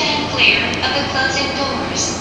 stand clear of the closing doors.